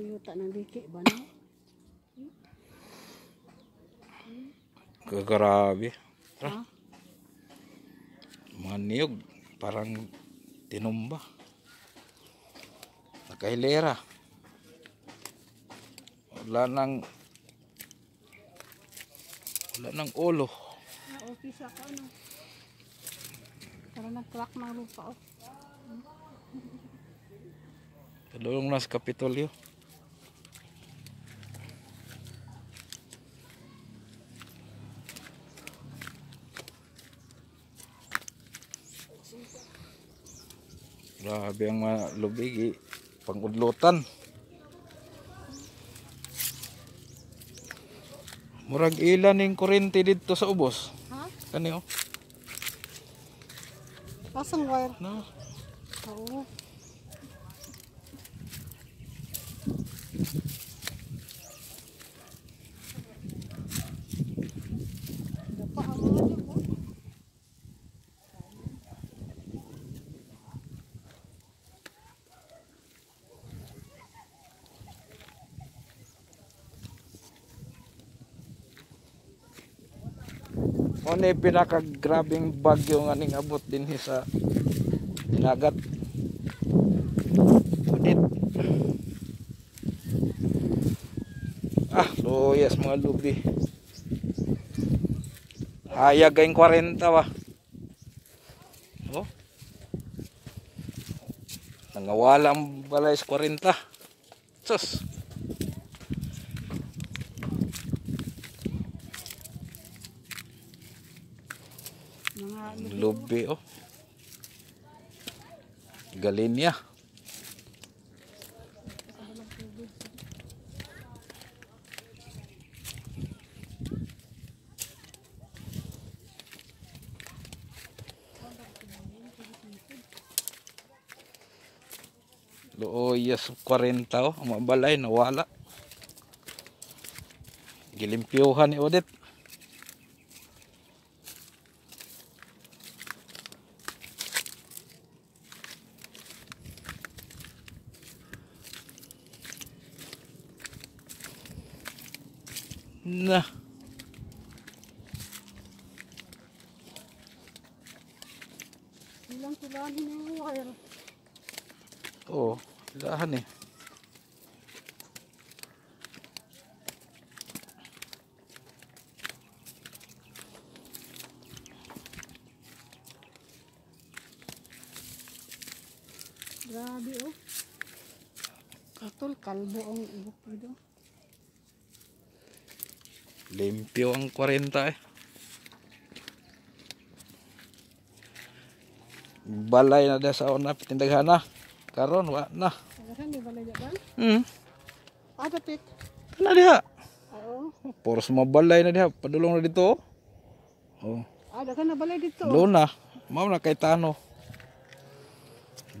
Yuta ng liki ba no? Kagarabi. Ha? Mga niyog. Parang tinumba. Nakahilera. Wala nang wala nang ulo. Sa ka ano. Para nag-crack ng lupa oh. Padulong na sa Kapitolyo. Grabe ang mga lubigi. Pangudlutan. Murag ilan ning kurente dito sa ubos. Ha? Kani oh. Pasang wire. No. Oo. Ano yung pinakagrabing bagyo nga ning abot din sa Nagat. Udit. Ah, luyas mga lubi. Hayag kayong 40 ba? Oh. Nangawala ang balay sa 40. Sus. Lubi oh. Galinya. Looyas 40 oh, ang mga balay nawala. Gilimpyuhan ni Odette. Na. ilang tulahin ng wire. Oo, lahan eh. Grabe oh. Katol, kalbo ang ibok dito. Limpyo ang 40 eh. Balay na dia sa una pitindaghan na. Karon wa na. Sagaran, di ba lagyan ba? Hmm. Ah, dapit. Na diha. Oo. Puro sa mga balay na diha. Padulong na dito. Oh. Ah, dagan na balay dito. Luna. Mao na kay Tano.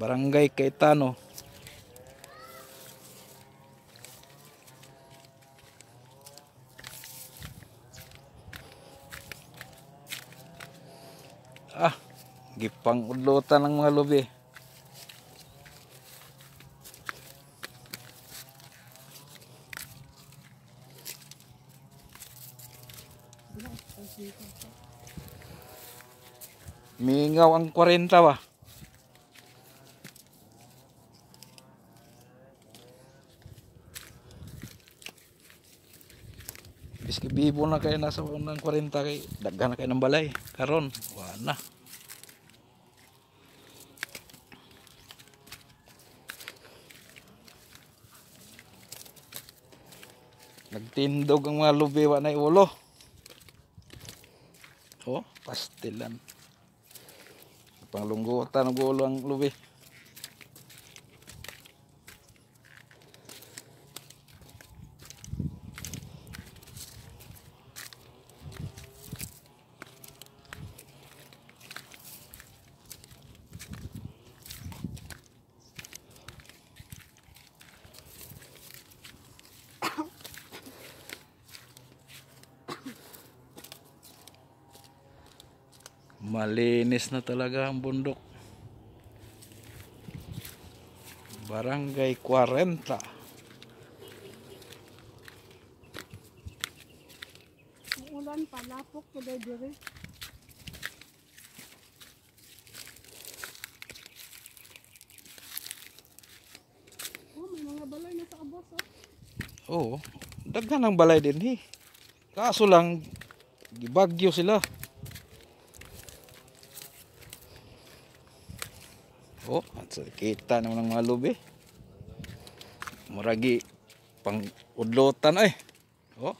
Barangay kay Tano. Ah, gipang udlutan ng mga lubi. Mingaw ang 40 ba? Bibo na kayo nasa unang 40 kay daghan na kayo ng balay. Karon, wala na. Nagtindog ang mga lubi wa na ulo. Oh, pastilan. Panglunggutan ang ulo ang lubi. malinis na talaga ang bundok. Barangay 40 ulan palapok kada dire oh may mga balay na sa abos oh, oh daghan ang balay din eh. Kaso lang gibagyo sila. Oh, at kita naman ng mga lubi. Muragi pang udlotan ay. Oh.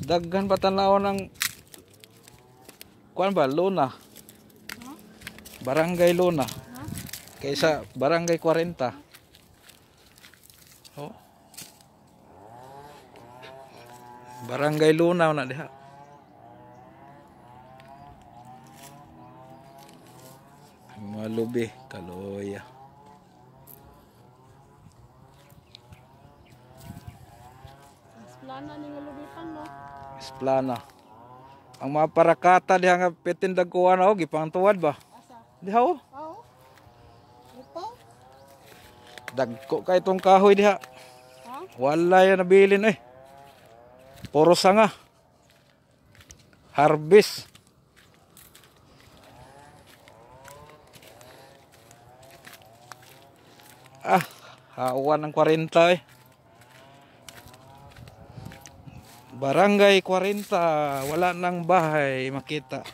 Daghan pa tanaw ng kuan ba Luna? Barangay Luna Ha? kaysa Barangay 40. Oh. Barangay Luna na diha. Mga lubi, kaloya. Plana ni nga lubipan no. Esplana. Ang mga parakata diha nga pitindag kuha na og ipangtuwad ba? Asa? Diha oh. Oh. Ito? Dagko kay itong kahoy diha. Ha? Wala yan nabilin eh. Puro sanga. Harvest. Ah, hawan ng 40 eh. Barangay 40, wala nang bahay makita.